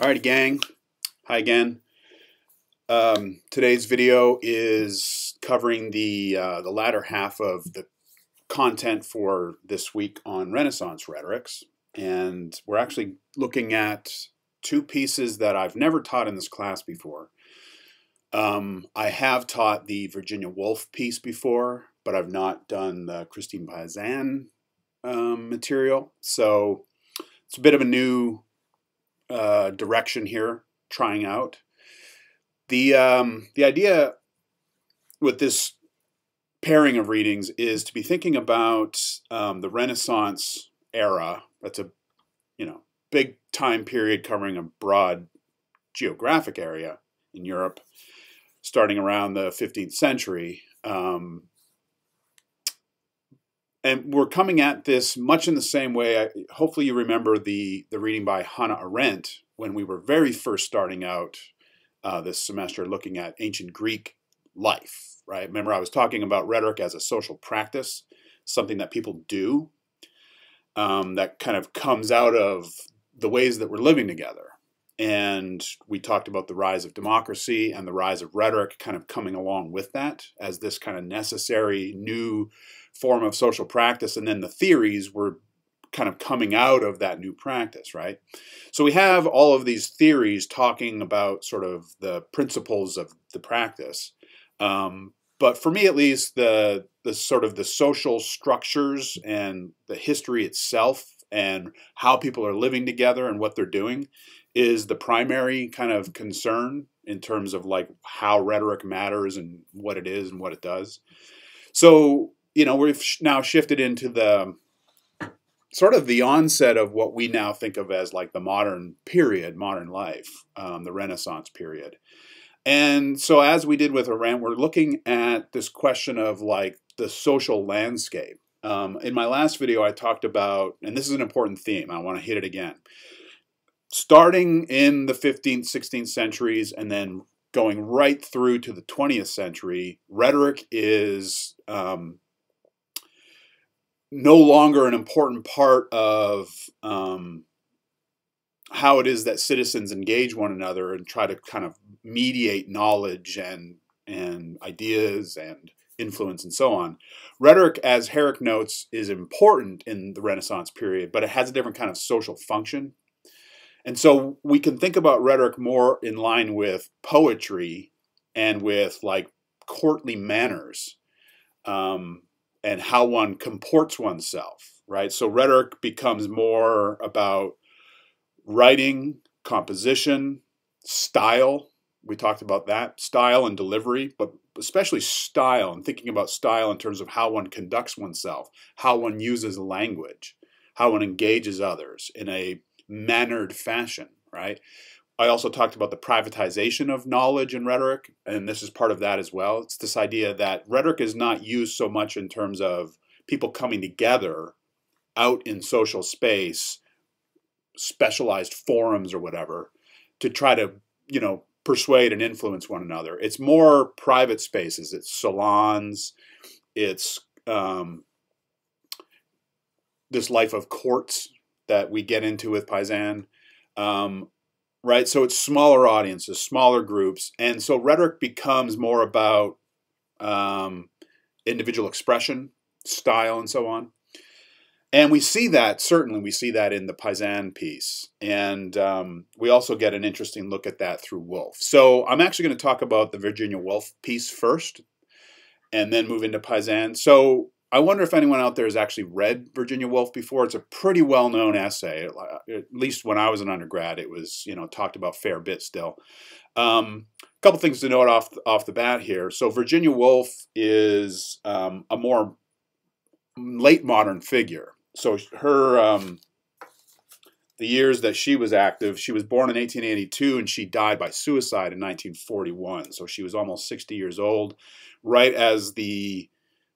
Alrighty, gang. Hi again. Um, today's video is covering the uh, the latter half of the content for this week on Renaissance rhetorics, and we're actually looking at two pieces that I've never taught in this class before. Um, I have taught the Virginia Woolf piece before, but I've not done the Christine Pizan um, material, so it's a bit of a new uh, direction here, trying out. The um, the idea with this pairing of readings is to be thinking about um, the Renaissance era. That's a you know big time period covering a broad geographic area in Europe, starting around the 15th century. Um, and we're coming at this much in the same way. I, hopefully, you remember the the reading by Hannah Arendt when we were very first starting out uh, this semester, looking at ancient Greek life. Right? Remember, I was talking about rhetoric as a social practice, something that people do um, that kind of comes out of the ways that we're living together. And we talked about the rise of democracy and the rise of rhetoric kind of coming along with that as this kind of necessary new form of social practice. And then the theories were kind of coming out of that new practice, right? So we have all of these theories talking about sort of the principles of the practice. Um, but for me, at least, the the sort of the social structures and the history itself and how people are living together and what they're doing is the primary kind of concern in terms of like how rhetoric matters and what it is and what it does. So, you know, we've now shifted into the sort of the onset of what we now think of as like the modern period, modern life, um, the Renaissance period. And so, as we did with Arendt, we're looking at this question of like the social landscape. Um, in my last video, I talked about, and this is an important theme, I want to hit it again starting in the 15th, 16th centuries and then going right through to the 20th century, rhetoric is um, no longer an important part of um, how it is that citizens engage one another and try to kind of mediate knowledge and and ideas and influence and so on. Rhetoric, as Herrick notes, is important in the Renaissance period, but it has a different kind of social function. And so we can think about rhetoric more in line with poetry and with like courtly manners um, and how one comports oneself, right? So rhetoric becomes more about writing, composition, style. We talked about that, style and delivery, but especially style and thinking about style in terms of how one conducts oneself, how one uses language, how one engages others in a mannered fashion, right? I also talked about the privatization of knowledge and rhetoric, and this is part of that as well. It's this idea that rhetoric is not used so much in terms of people coming together out in social space, specialized forums or whatever, to try to, you know, persuade and influence one another. It's more private spaces. It's salons. It's um, this life of courts that we get into with Pizan. Um, right? So it's smaller audiences, smaller groups. And so rhetoric becomes more about um, individual expression, style, and so on. And we see that, certainly, we see that in the Pizan piece. And um, we also get an interesting look at that through Woolf. So I'm actually going to talk about the Virginia Woolf piece first and then move into Pizan. So I wonder if anyone out there has actually read Virginia Woolf before. It's a pretty well-known essay. At least when I was an undergrad, it was you know talked about fair bit still. Um, a couple things to note off off the bat here. So Virginia Woolf is um, a more late modern figure. So her um, the years that she was active, she was born in 1882 and she died by suicide in 1941. So she was almost 60 years old, right as the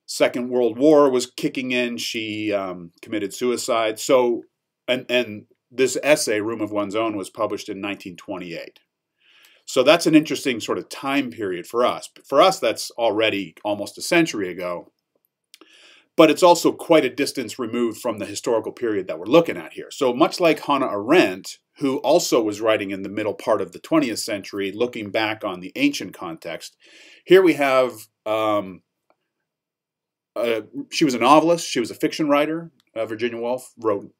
Second World War was kicking in. She um, committed suicide. So, and and this essay, Room of One's Own, was published in 1928. So that's an interesting sort of time period for us. For us, that's already almost a century ago. But it's also quite a distance removed from the historical period that we're looking at here. So much like Hannah Arendt, who also was writing in the middle part of the 20th century, looking back on the ancient context. Here we have, um, uh, she was a novelist, she was a fiction writer. Uh, Virginia Woolf wrote,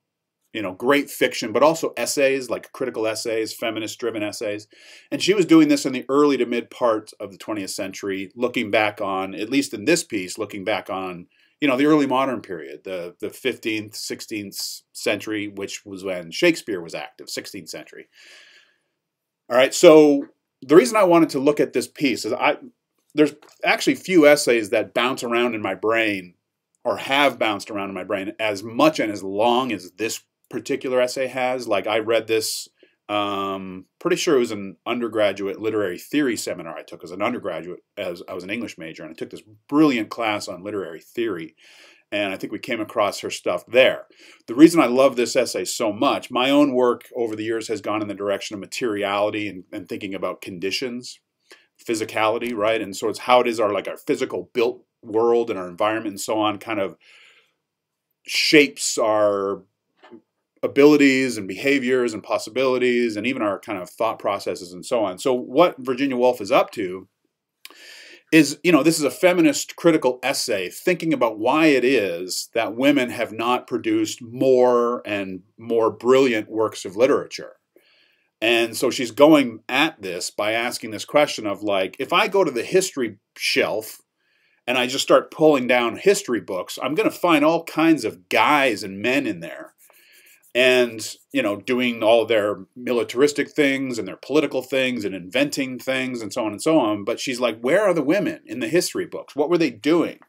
you know, great fiction, but also essays, like critical essays, feminist driven essays. And she was doing this in the early to mid part of the 20th century, looking back on, at least in this piece, looking back on you know the early modern period the the 15th 16th century which was when shakespeare was active 16th century all right so the reason i wanted to look at this piece is i there's actually few essays that bounce around in my brain or have bounced around in my brain as much and as long as this particular essay has like i read this um, pretty sure it was an undergraduate literary theory seminar I took as an undergraduate, as I was an English major, and I took this brilliant class on literary theory. And I think we came across her stuff there. The reason I love this essay so much, my own work over the years has gone in the direction of materiality and, and thinking about conditions, physicality, right? And so it's how it is our like our physical built world and our environment and so on kind of shapes our abilities and behaviors and possibilities and even our kind of thought processes and so on. So what Virginia Woolf is up to is, you know, this is a feminist critical essay thinking about why it is that women have not produced more and more brilliant works of literature. And so she's going at this by asking this question of like, if I go to the history shelf and I just start pulling down history books, I'm going to find all kinds of guys and men in there and you know doing all their militaristic things and their political things and inventing things and so on and so on. But she's like where are the women in the history books? What were they doing?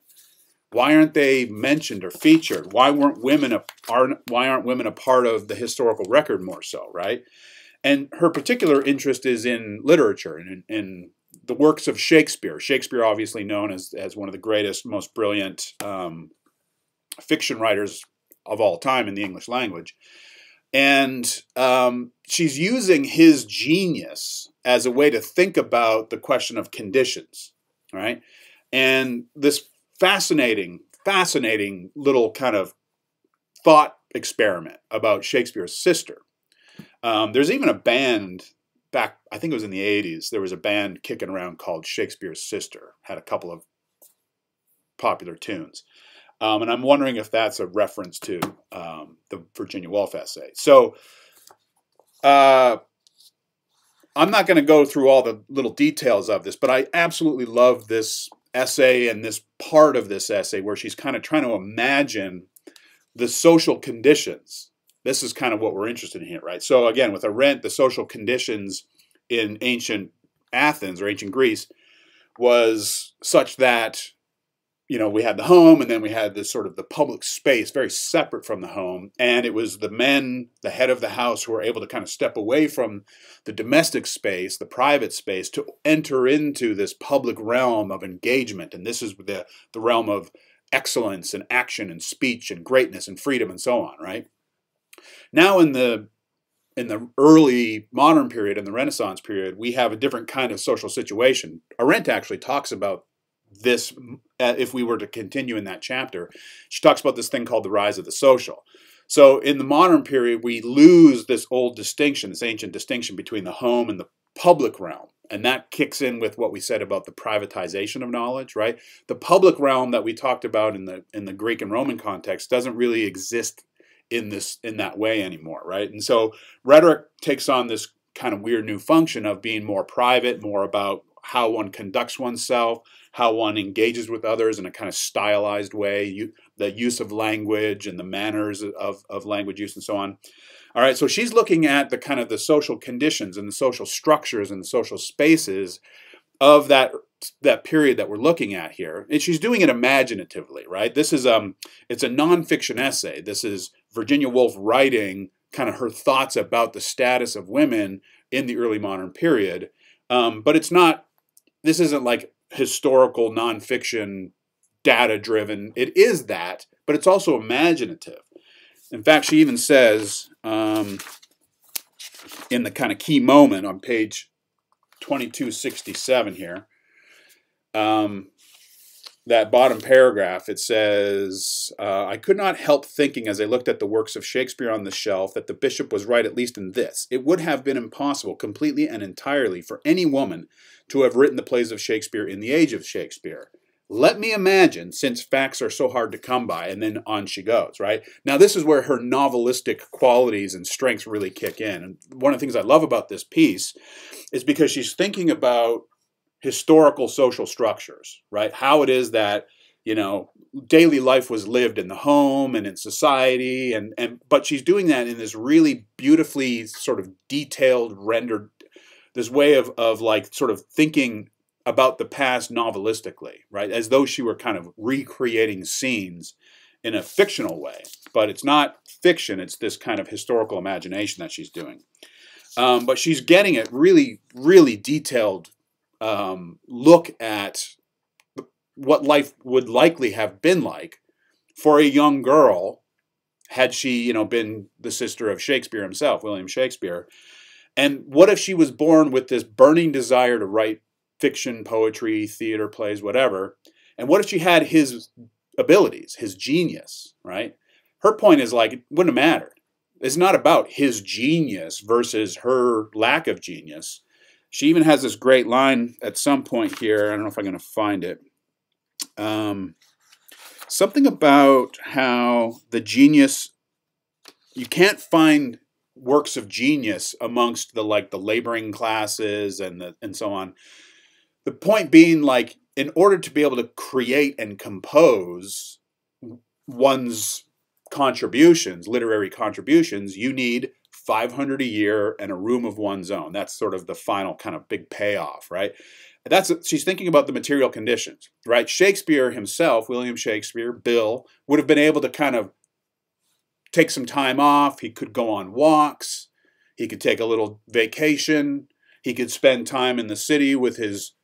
Why aren't they mentioned or featured? Why weren't women a, aren't, why aren't women a part of the historical record more so right and her particular interest is in literature and in, the works of shakespeare shakespeare obviously known as, as one of the greatest most brilliant um, fiction writers of all time in the English language. And um, she's using his genius as a way to think about the question of conditions, right? And this fascinating, fascinating little kind of thought experiment about Shakespeare's sister. Um, there's even a band back, I think it was in the 80s, there was a band kicking around called Shakespeare's Sister, had a couple of popular tunes. Um, and I'm wondering if that's a reference to um, the Virginia Woolf essay. So uh, I'm not going to go through all the little details of this, but I absolutely love this essay and this part of this essay where she's kind of trying to imagine the social conditions. This is kind of what we're interested in here, right? So again, with Arendt, the social conditions in ancient Athens or ancient Greece was such that you know, we had the home and then we had this sort of the public space, very separate from the home. And it was the men, the head of the house, who were able to kind of step away from the domestic space, the private space, to enter into this public realm of engagement. And this is the, the realm of excellence and action and speech and greatness and freedom and so on, right? Now in the in the early modern period, in the Renaissance period, we have a different kind of social situation. Arendt actually talks about this uh, if we were to continue in that chapter she talks about this thing called the rise of the social. So in the modern period we lose this old distinction this ancient distinction between the home and the public realm. And that kicks in with what we said about the privatization of knowledge right? The public realm that we talked about in the in the greek and roman context doesn't really exist in this in that way anymore right and so rhetoric takes on this kind of weird new function of being more private more about how one conducts oneself how one engages with others in a kind of stylized way, you, the use of language and the manners of, of language use and so on. All right, so she's looking at the kind of the social conditions and the social structures and the social spaces of that that period that we're looking at here. And she's doing it imaginatively, right? This is um it's a nonfiction essay. This is Virginia Woolf writing kind of her thoughts about the status of women in the early modern period. Um, but it's not this isn't like historical nonfiction, data driven. It is that, but it's also imaginative. In fact, she even says um, in the kind of key moment on page 2267 here, um, that bottom paragraph, it says, uh, I could not help thinking as I looked at the works of Shakespeare on the shelf that the bishop was right at least in this. It would have been impossible, completely and entirely, for any woman to have written the plays of Shakespeare in the age of Shakespeare. Let me imagine, since facts are so hard to come by, and then on she goes, right? Now, this is where her novelistic qualities and strengths really kick in. And one of the things I love about this piece is because she's thinking about historical social structures, right? How it is that you know daily life was lived in the home and in society, and and but she's doing that in this really beautifully sort of detailed rendered this way of of like sort of thinking about the past novelistically, right? As though she were kind of recreating scenes in a fictional way, but it's not fiction. It's this kind of historical imagination that she's doing. Um, but she's getting it really, really detailed um, look at what life would likely have been like for a young girl had she, you know, been the sister of Shakespeare himself, William Shakespeare. And what if she was born with this burning desire to write fiction, poetry, theater, plays, whatever? And what if she had his abilities, his genius, right? Her point is like, it wouldn't have mattered. It's not about his genius versus her lack of genius. She even has this great line at some point here. I don't know if I'm going to find it. Um, something about how the genius, you can't find works of genius amongst the like the laboring classes and the and so on. The point being like in order to be able to create and compose one's contributions, literary contributions, you need 500 a year and a room of one's own. That's sort of the final kind of big payoff, right? That's she's thinking about the material conditions, right? Shakespeare himself, William Shakespeare, Bill, would have been able to kind of take some time off. He could go on walks. He could take a little vacation. He could spend time in the city with his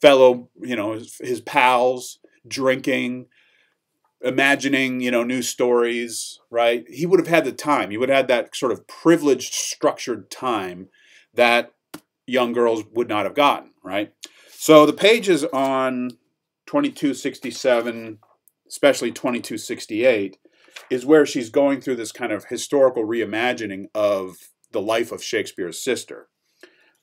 fellow, you know, his, his pals, drinking, imagining, you know, new stories, right? He would have had the time. He would have had that sort of privileged, structured time that young girls would not have gotten, right? So the pages on 2267, especially 2268, is where she's going through this kind of historical reimagining of the life of Shakespeare's sister.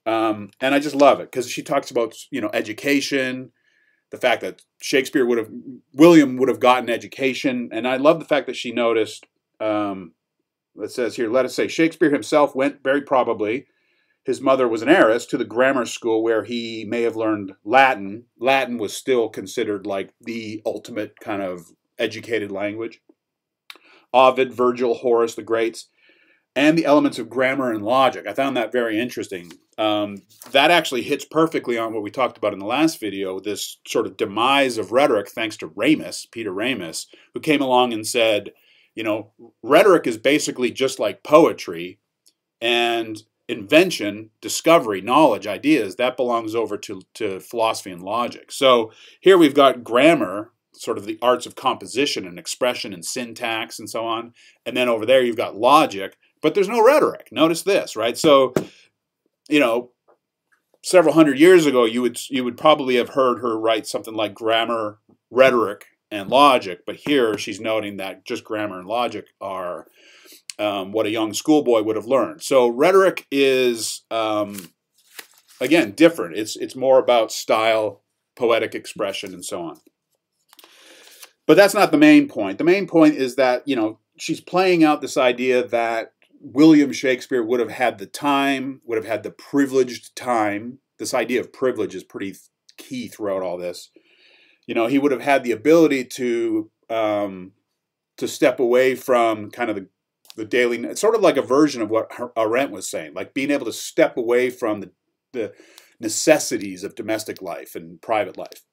Um, and I just love it because she talks about, you know, education, the fact that Shakespeare would have, William would have gotten education. And I love the fact that she noticed, um, it says here, let us say, Shakespeare himself went very probably, his mother was an heiress, to the grammar school where he may have learned Latin. Latin was still considered like the ultimate kind of educated language. Ovid, Virgil, Horace, the greats and the elements of grammar and logic. I found that very interesting. Um, that actually hits perfectly on what we talked about in the last video, this sort of demise of rhetoric thanks to Ramus, Peter Ramus, who came along and said, you know, rhetoric is basically just like poetry and invention, discovery, knowledge, ideas, that belongs over to, to philosophy and logic. So here we've got grammar, sort of the arts of composition and expression and syntax and so on. And then over there you've got logic, but there's no rhetoric. Notice this, right? So, you know, several hundred years ago, you would you would probably have heard her write something like grammar, rhetoric, and logic. But here, she's noting that just grammar and logic are um, what a young schoolboy would have learned. So, rhetoric is um, again different. It's it's more about style, poetic expression, and so on. But that's not the main point. The main point is that you know she's playing out this idea that William Shakespeare would have had the time, would have had the privileged time. This idea of privilege is pretty key throughout all this. You know, he would have had the ability to um, to step away from kind of the the daily. It's sort of like a version of what Arendt was saying, like being able to step away from the the necessities of domestic life and private life.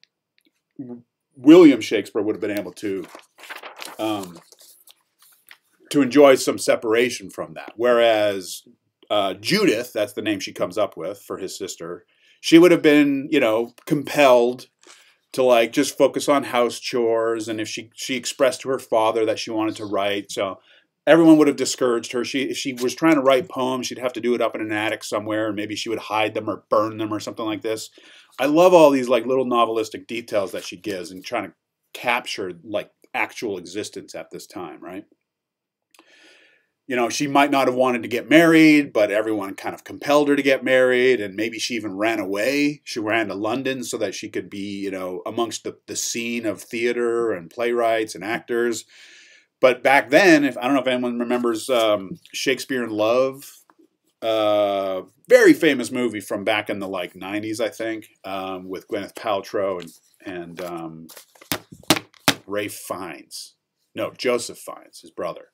William Shakespeare would have been able to um, to enjoy some separation from that. Whereas uh, Judith, that's the name she comes up with for his sister, she would have been, you know, compelled to like just focus on house chores. And if she she expressed to her father that she wanted to write, so everyone would have discouraged her. She if she was trying to write poems, she'd have to do it up in an attic somewhere, and maybe she would hide them or burn them or something like this. I love all these like little novelistic details that she gives and trying to capture like actual existence at this time, right? You know, she might not have wanted to get married, but everyone kind of compelled her to get married, and maybe she even ran away. She ran to London so that she could be, you know, amongst the, the scene of theater and playwrights and actors. But back then, if I don't know if anyone remembers um, Shakespeare in Love, uh, very famous movie from back in the like '90s, I think, um, with Gwyneth Paltrow and and um, Ralph Fiennes. No, Joseph Fiennes, his brother.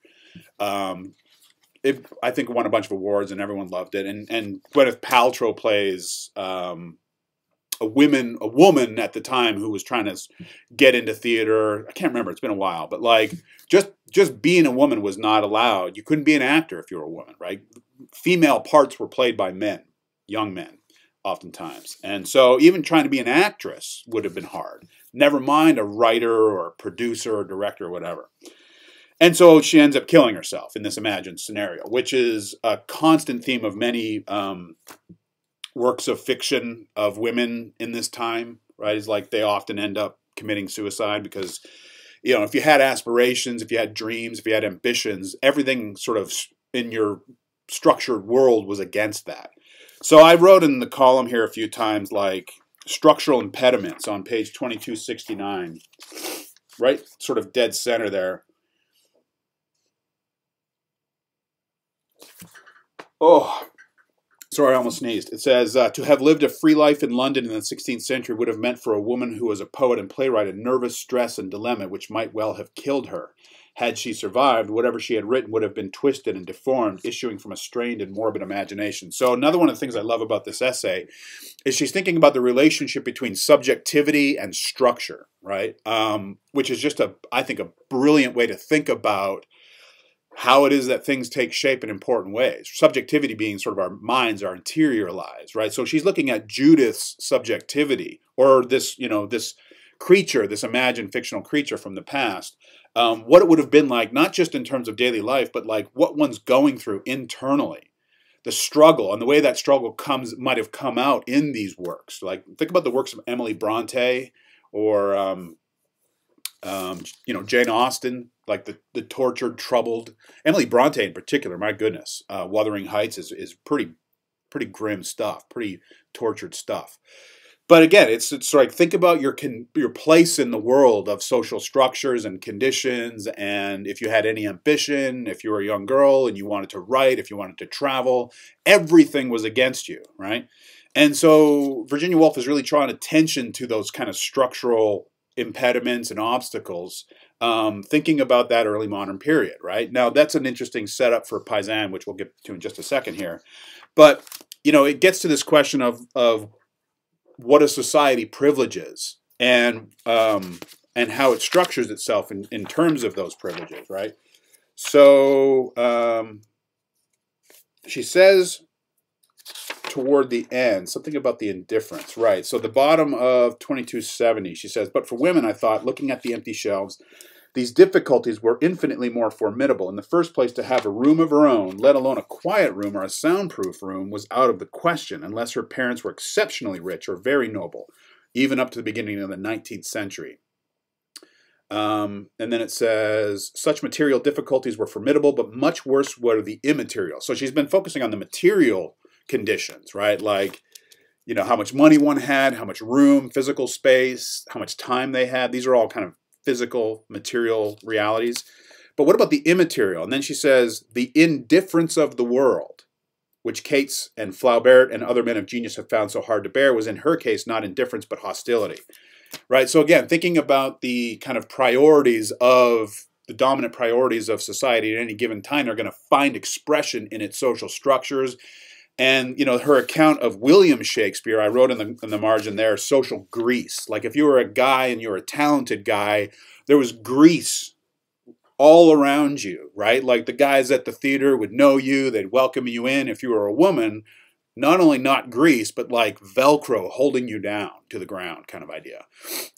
Um, it, I think won a bunch of awards and everyone loved it. And and Gwyneth Paltrow plays um, a woman a woman at the time who was trying to get into theater. I can't remember. It's been a while, but like just just being a woman was not allowed. You couldn't be an actor if you were a woman, right? Female parts were played by men, young men, oftentimes. And so even trying to be an actress would have been hard. Never mind a writer or a producer or director or whatever. And so she ends up killing herself in this imagined scenario, which is a constant theme of many um, works of fiction of women in this time, right? Is like they often end up committing suicide because, you know, if you had aspirations, if you had dreams, if you had ambitions, everything sort of in your structured world was against that. So I wrote in the column here a few times like structural impediments on page 2269, right sort of dead center there. Oh, sorry, I almost sneezed. It says uh, to have lived a free life in London in the 16th century would have meant for a woman who was a poet and playwright a nervous stress and dilemma which might well have killed her. Had she survived, whatever she had written would have been twisted and deformed, issuing from a strained and morbid imagination. So, another one of the things I love about this essay is she's thinking about the relationship between subjectivity and structure, right? Um, which is just a, I think, a brilliant way to think about how it is that things take shape in important ways. Subjectivity being sort of our minds are interior lives, right? So she's looking at Judith's subjectivity or this, you know, this creature, this imagined fictional creature from the past, um, what it would have been like, not just in terms of daily life, but like what one's going through internally, the struggle and the way that struggle comes might have come out in these works. Like think about the works of Emily Bronte or um, um, you know Jane Austen, like the the tortured, troubled Emily Bronte in particular. My goodness, uh, Wuthering Heights is is pretty pretty grim stuff, pretty tortured stuff. But again, it's it's like think about your con, your place in the world of social structures and conditions, and if you had any ambition, if you were a young girl and you wanted to write, if you wanted to travel, everything was against you, right? And so Virginia Woolf is really drawing attention to those kind of structural impediments and obstacles, um, thinking about that early modern period, right? Now, that's an interesting setup for Pizan, which we'll get to in just a second here. But, you know, it gets to this question of, of what a society privileges and, um, and how it structures itself in, in terms of those privileges, right? So um, she says toward the end, something about the indifference, right? So the bottom of 2270, she says, but for women, I thought, looking at the empty shelves, these difficulties were infinitely more formidable. In the first place, to have a room of her own, let alone a quiet room or a soundproof room, was out of the question unless her parents were exceptionally rich or very noble, even up to the beginning of the 19th century. Um, and then it says, such material difficulties were formidable, but much worse were the immaterial. So she's been focusing on the material conditions, right? Like, you know, how much money one had, how much room, physical space, how much time they had. These are all kind of physical, material realities. But what about the immaterial? And then she says, the indifference of the world, which Keats and Flaubert and other men of genius have found so hard to bear, was in her case not indifference but hostility. Right? So again, thinking about the kind of priorities of the dominant priorities of society at any given time are going to find expression in its social structures and you know her account of William Shakespeare, I wrote in the in the margin there, social grease. Like if you were a guy and you were a talented guy, there was grease all around you, right? Like the guys at the theater would know you, they'd welcome you in. If you were a woman, not only not grease, but like Velcro holding you down to the ground, kind of idea.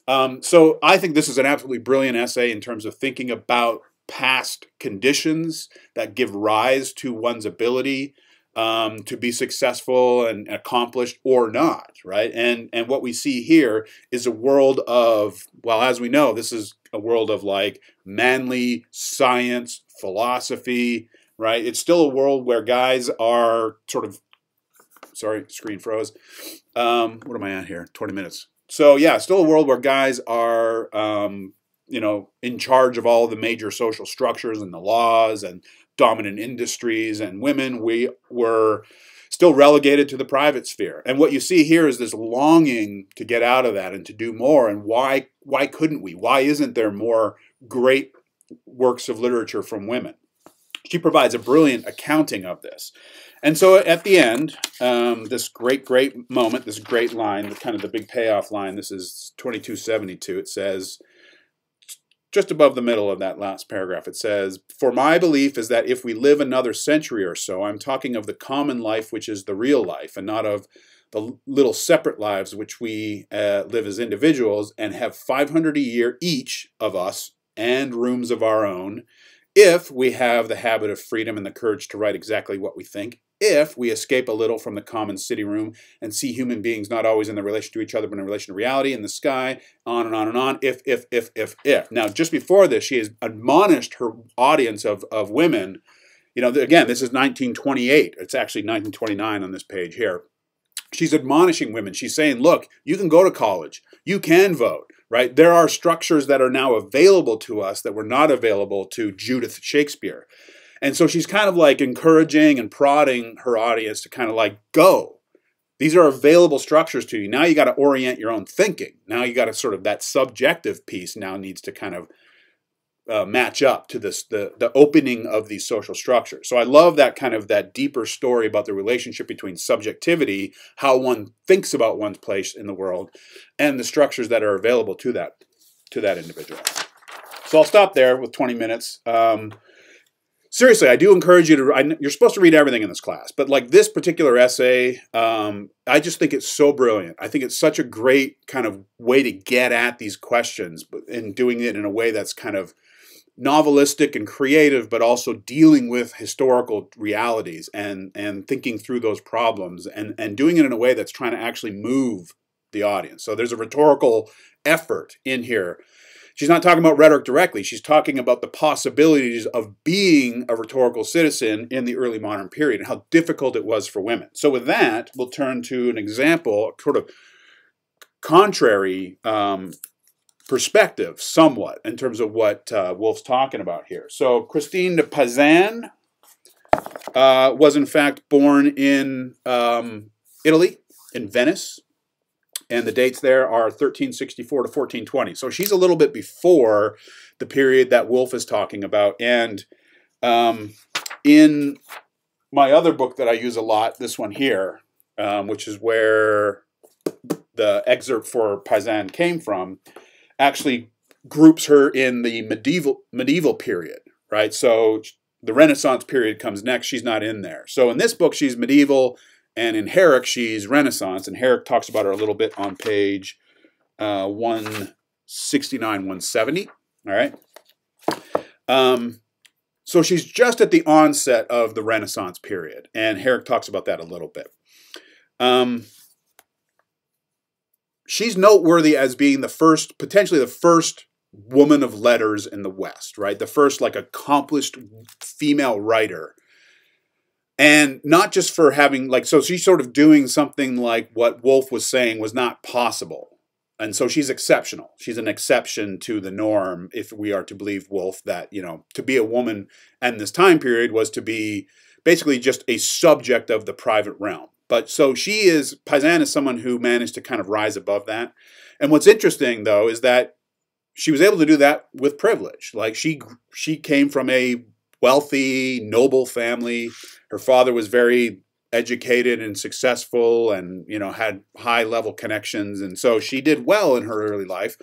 Um, so I think this is an absolutely brilliant essay in terms of thinking about past conditions that give rise to one's ability um, to be successful and accomplished or not, right? And and what we see here is a world of well, as we know, this is a world of like manly science, philosophy, right? It's still a world where guys are sort of sorry, screen froze. Um, what am I at here? Twenty minutes. So yeah, still a world where guys are um, you know in charge of all the major social structures and the laws and dominant industries and women, we were still relegated to the private sphere. And what you see here is this longing to get out of that and to do more. And why why couldn't we? Why isn't there more great works of literature from women? She provides a brilliant accounting of this. And so at the end, um, this great, great moment, this great line, kind of the big payoff line, this is 2272, it says, just above the middle of that last paragraph, it says, For my belief is that if we live another century or so, I'm talking of the common life, which is the real life, and not of the little separate lives which we uh, live as individuals, and have 500 a year each of us and rooms of our own, if we have the habit of freedom and the courage to write exactly what we think, if we escape a little from the common city room and see human beings not always in the relation to each other, but in relation to reality in the sky, on and on and on. If, if, if, if, if. Now, just before this, she has admonished her audience of, of women. You know, again, this is 1928. It's actually 1929 on this page here. She's admonishing women. She's saying, look, you can go to college, you can vote, right? There are structures that are now available to us that were not available to Judith Shakespeare. And so she's kind of like encouraging and prodding her audience to kind of like go. These are available structures to you. Now you got to orient your own thinking. Now you got to sort of that subjective piece now needs to kind of uh, match up to this the the opening of these social structures. So I love that kind of that deeper story about the relationship between subjectivity, how one thinks about one's place in the world, and the structures that are available to that to that individual. So I'll stop there with 20 minutes. Um, seriously, I do encourage you to. I, you're supposed to read everything in this class, but like this particular essay, um, I just think it's so brilliant. I think it's such a great kind of way to get at these questions, in doing it in a way that's kind of novelistic and creative, but also dealing with historical realities and and thinking through those problems and and doing it in a way that's trying to actually move the audience. So there's a rhetorical effort in here she's not talking about rhetoric directly. She's talking about the possibilities of being a rhetorical citizen in the early modern period and how difficult it was for women. So, with that, we'll turn to an example, sort of contrary um, perspective, somewhat, in terms of what uh, Woolf's talking about here. So, Christine de Pizan uh, was, in fact, born in um, Italy, in Venice and the dates there are 1364 to 1420. So she's a little bit before the period that Woolf is talking about. And um, in my other book that I use a lot, this one here, um, which is where the excerpt for Pizan came from, actually groups her in the medieval medieval period, right? So the Renaissance period comes next. She's not in there. So in this book, she's medieval and in Herrick, she's Renaissance, and Herrick talks about her a little bit on page uh, 169, 170. All right. Um, so she's just at the onset of the Renaissance period, and Herrick talks about that a little bit. Um, she's noteworthy as being the first, potentially the first woman of letters in the West, right? The first like accomplished female writer and not just for having like so she's sort of doing something like what Woolf was saying was not possible. And so she's exceptional. She's an exception to the norm if we are to believe Woolf that you know to be a woman in this time period was to be basically just a subject of the private realm. But so she is Pizan is someone who managed to kind of rise above that. And what's interesting though is that she was able to do that with privilege. Like she she came from a wealthy noble family. Her father was very educated and successful and you know had high level connections and so she did well in her early life.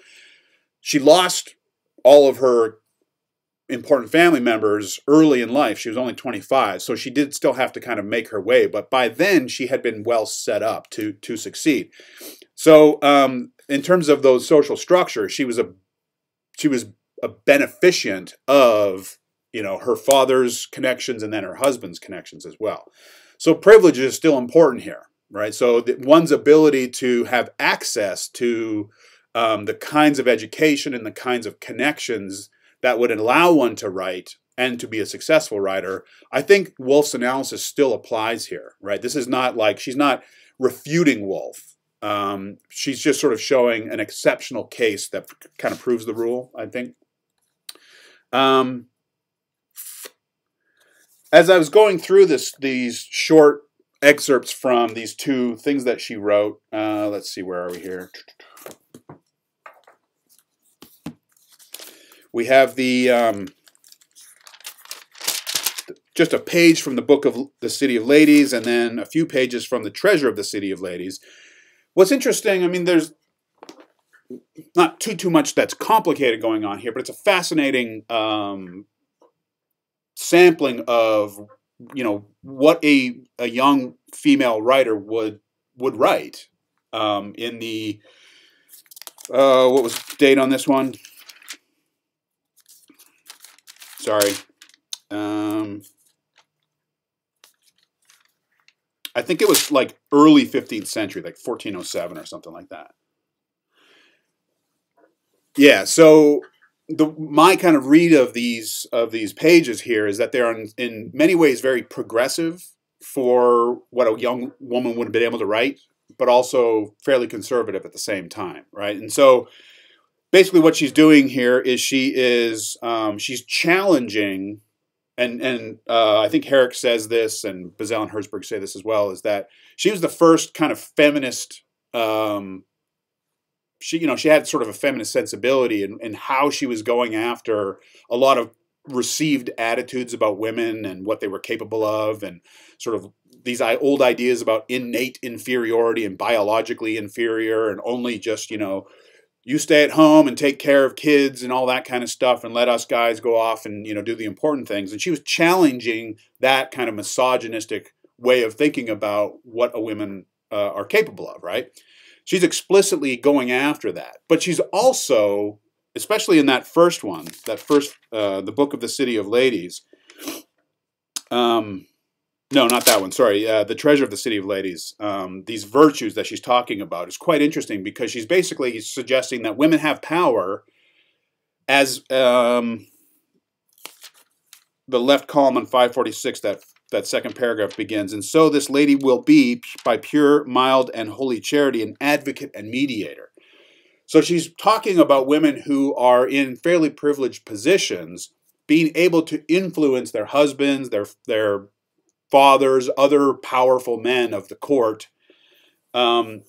She lost all of her important family members early in life. She was only 25 so she did still have to kind of make her way but by then she had been well set up to to succeed. So um, in terms of those social structures she was a she was a beneficent of you know her father's connections and then her husband's connections as well. So privilege is still important here, right? So one's ability to have access to um, the kinds of education and the kinds of connections that would allow one to write and to be a successful writer. I think Woolf's analysis still applies here, right? This is not like she's not refuting Woolf. Um, she's just sort of showing an exceptional case that kind of proves the rule, I think. Um, as I was going through this, these short excerpts from these two things that she wrote, uh, let's see, where are we here? We have the um, just a page from the book of the City of Ladies, and then a few pages from the Treasure of the City of Ladies. What's interesting, I mean, there's not too too much that's complicated going on here, but it's a fascinating um, sampling of you know what a a young female writer would would write um, in the uh, what was date on this one? Sorry. Um, I think it was like early 15th century, like 1407 or something like that. Yeah, so the my kind of read of these of these pages here is that they're in, in many ways very progressive for what a young woman would have been able to write, but also fairly conservative at the same time, right? And so basically what she's doing here is she is um, she's challenging and and uh, I think Herrick says this and Bizzell and Herzberg say this as well is that she was the first kind of feminist um, she you know she had sort of a feminist sensibility and, in how she was going after a lot of received attitudes about women and what they were capable of and sort of these old ideas about innate inferiority and biologically inferior and only just you know you stay at home and take care of kids and all that kind of stuff and let us guys go off and you know do the important things. And she was challenging that kind of misogynistic way of thinking about what a women uh, are capable of right she's explicitly going after that but she's also especially in that first one that first uh, the book of the city of ladies um, no, not that one. Sorry, uh, the treasure of the city of ladies. Um, these virtues that she's talking about is quite interesting because she's basically suggesting that women have power, as um, the left column on 546 that that second paragraph begins. And so this lady will be, by pure, mild, and holy charity, an advocate and mediator. So she's talking about women who are in fairly privileged positions being able to influence their husbands, their their fathers, other powerful men of the court. Um,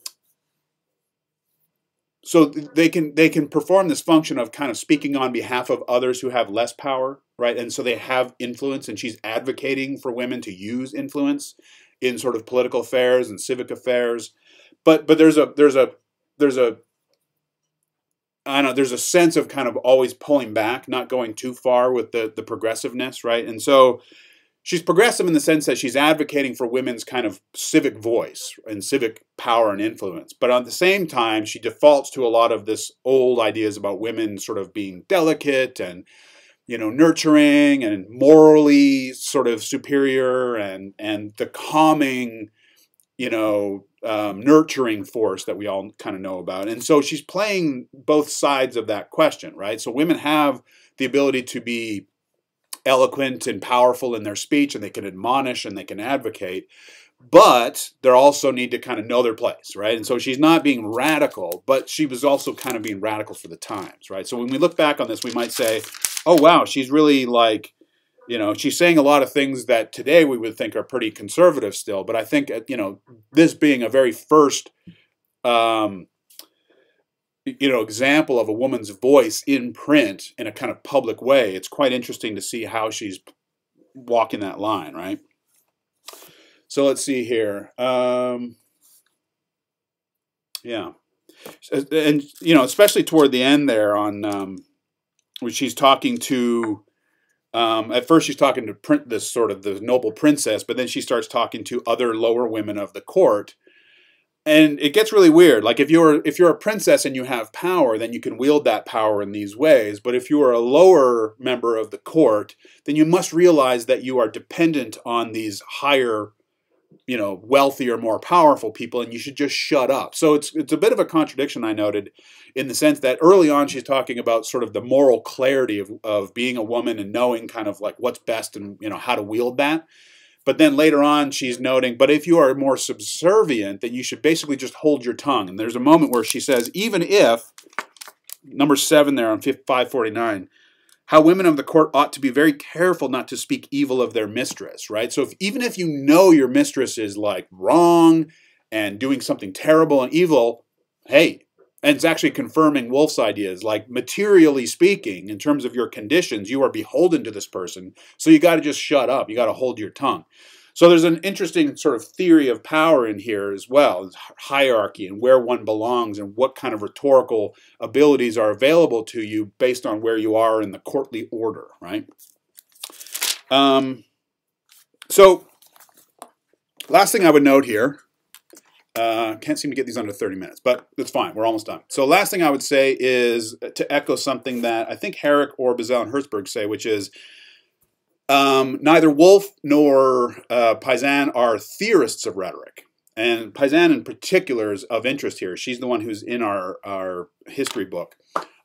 so they can they can perform this function of kind of speaking on behalf of others who have less power, right? And so they have influence, and she's advocating for women to use influence in sort of political affairs and civic affairs. But but there's a there's a there's a I don't know, there's a sense of kind of always pulling back, not going too far with the the progressiveness, right? And so she's progressive in the sense that she's advocating for women's kind of civic voice and civic power and influence. But at the same time, she defaults to a lot of this old ideas about women sort of being delicate and you know nurturing and morally sort of superior and and the calming you know um, nurturing force that we all kind of know about and so she's playing both sides of that question right so women have the ability to be eloquent and powerful in their speech and they can admonish and they can advocate but they also need to kind of know their place right? And so she's not being radical but she was also kind of being radical for the times right? So when we look back on this we might say oh wow she's really like you know she's saying a lot of things that today we would think are pretty conservative still but i think uh, you know this being a very first um, you know example of a woman's voice in print in a kind of public way it's quite interesting to see how she's walking that line right? So let's see here um, yeah. And you know especially toward the end there on um, when she's talking to um, at first she's talking to print this sort of the noble princess but then she starts talking to other lower women of the court and it gets really weird. Like if you're if you're a princess and you have power, then you can wield that power in these ways. But if you are a lower member of the court, then you must realize that you are dependent on these higher, you know, wealthier, more powerful people, and you should just shut up. So it's it's a bit of a contradiction I noted, in the sense that early on she's talking about sort of the moral clarity of of being a woman and knowing kind of like what's best and you know how to wield that. But then later on, she's noting, but if you are more subservient, then you should basically just hold your tongue. And there's a moment where she says, even if, number seven there on 549, how women of the court ought to be very careful not to speak evil of their mistress, right? So if, even if you know your mistress is like wrong and doing something terrible and evil, hey, and it's actually confirming Woolf's ideas. Like materially speaking, in terms of your conditions, you are beholden to this person. So you got to just shut up. You got to hold your tongue. So there's an interesting sort of theory of power in here as well, hierarchy and where one belongs and what kind of rhetorical abilities are available to you based on where you are in the courtly order, right? Um, so last thing I would note here uh, can't seem to get these under 30 minutes, but it's fine. We're almost done. So last thing I would say is to echo something that I think Herrick or Bizzell and Herzberg say, which is um, neither Woolf nor uh, Pizan are theorists of rhetoric. And Pizan in particular is of interest here. She's the one who's in our, our history book.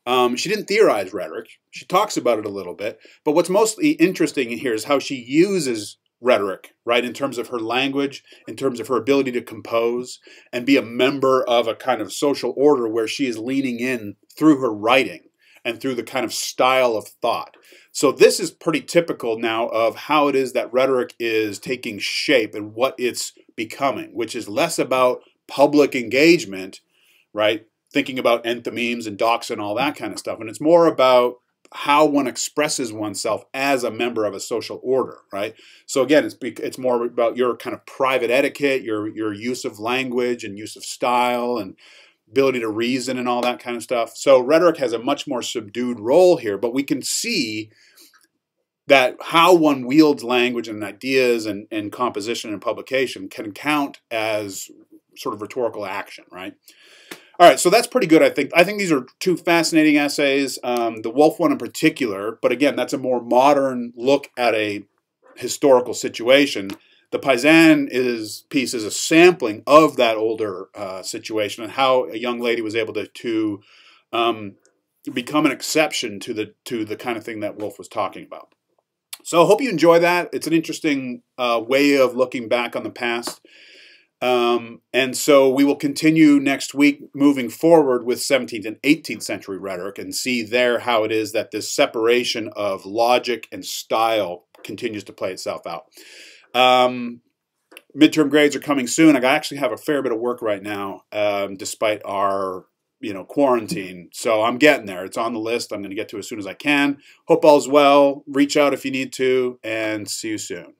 Um, she didn't theorize rhetoric. She talks about it a little bit. But what's mostly interesting here is how she uses rhetoric, right? In terms of her language, in terms of her ability to compose and be a member of a kind of social order where she is leaning in through her writing and through the kind of style of thought. So this is pretty typical now of how it is that rhetoric is taking shape and what it's becoming, which is less about public engagement, right? Thinking about enthymemes and doxa and all that kind of stuff. And it's more about how one expresses oneself as a member of a social order, right? So again, it's it's more about your kind of private etiquette, your your use of language and use of style and ability to reason and all that kind of stuff. So rhetoric has a much more subdued role here, but we can see that how one wields language and ideas and, and composition and publication can count as sort of rhetorical action, right? All right, so that's pretty good, I think. I think these are two fascinating essays. Um, the Woolf one in particular, but again, that's a more modern look at a historical situation. The Pizan is piece is a sampling of that older uh, situation and how a young lady was able to to um, become an exception to the to the kind of thing that Woolf was talking about. So I hope you enjoy that. It's an interesting uh, way of looking back on the past. Um, and so we will continue next week moving forward with 17th and 18th century rhetoric and see there how it is that this separation of logic and style continues to play itself out. Um, midterm grades are coming soon. I actually have a fair bit of work right now, um, despite our you know quarantine. So I'm getting there. It's on the list. I'm going to get to as soon as I can. Hope all's well. Reach out if you need to, and see you soon.